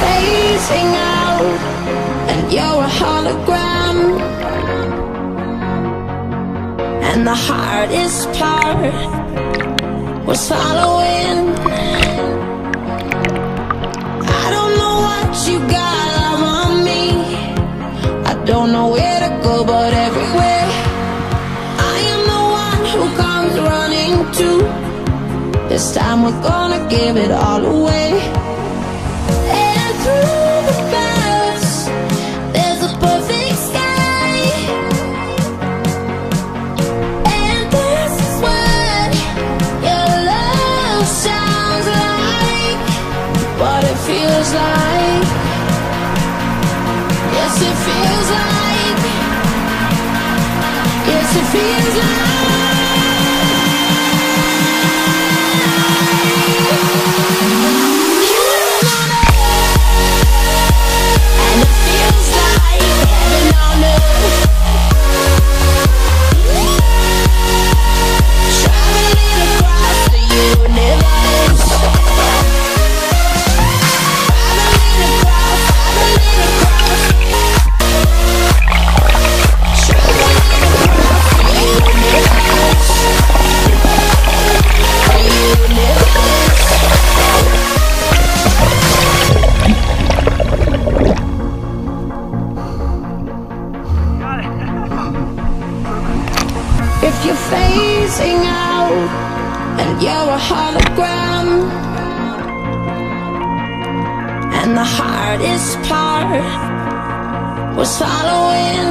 phasing out and you're a hologram. And the hardest part was following I don't know what you got love on me. I don't know where to go but everywhere. I am the one who comes running to This time we're gonna give it all away What it feels like. Yes, it feels like. Yes, it feels like you're phasing out and you're a hologram, and the hardest part was following.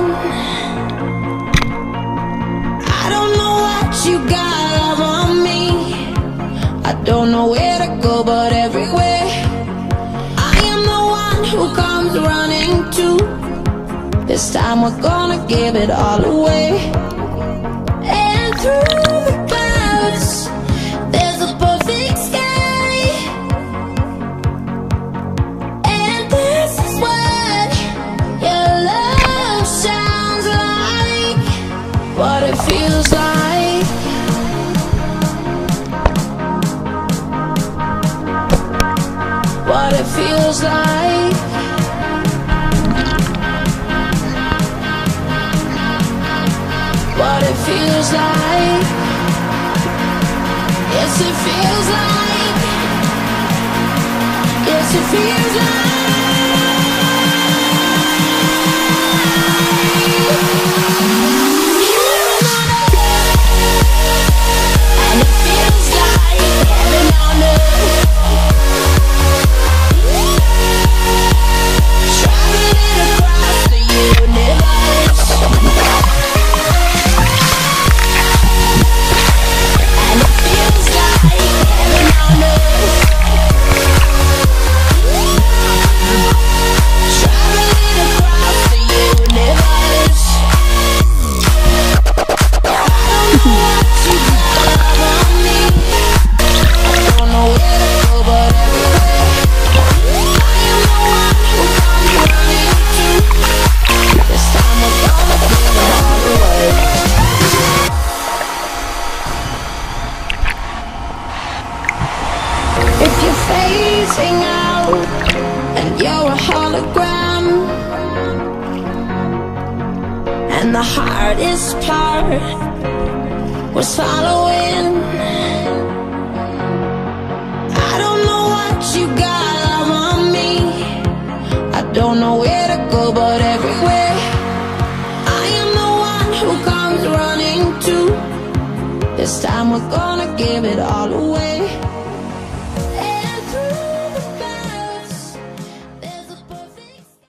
I don't know what you got on me. I don't know where to go, but everywhere. I am the one who comes running to. This time we're gonna give it all away. It feels like. What it feels like. What it feels like. Yes, it feels like. Yes, it feels like. Hologram, and the hardest part was following. I don't know what you got on me. I don't know where to go, but everywhere. I am the one who comes running to. This time we're gonna give it all away.